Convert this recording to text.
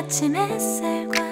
아침 햇살과